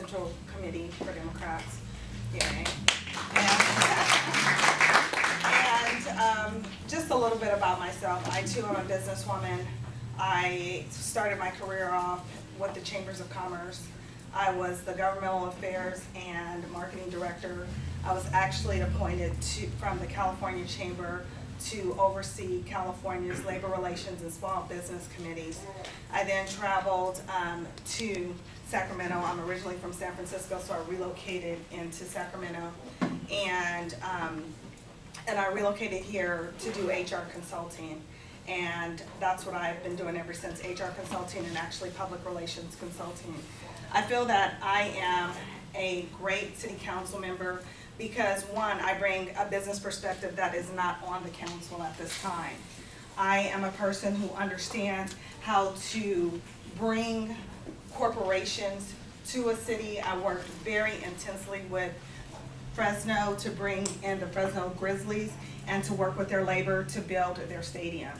Central Committee for Democrats. Yay. And, and um, just a little bit about myself. I too am a businesswoman. I started my career off with the Chambers of Commerce. I was the governmental affairs and marketing director. I was actually appointed to, from the California Chamber to oversee California's labor relations and small business committees. I then traveled um, to Sacramento. I'm originally from San Francisco, so I relocated into Sacramento. And, um, and I relocated here to do HR consulting. And that's what I've been doing ever since, HR consulting and actually public relations consulting. I feel that I am a great city council member because one, I bring a business perspective that is not on the council at this time. I am a person who understands how to bring corporations to a city. I worked very intensely with Fresno to bring in the Fresno Grizzlies and to work with their labor to build their stadium.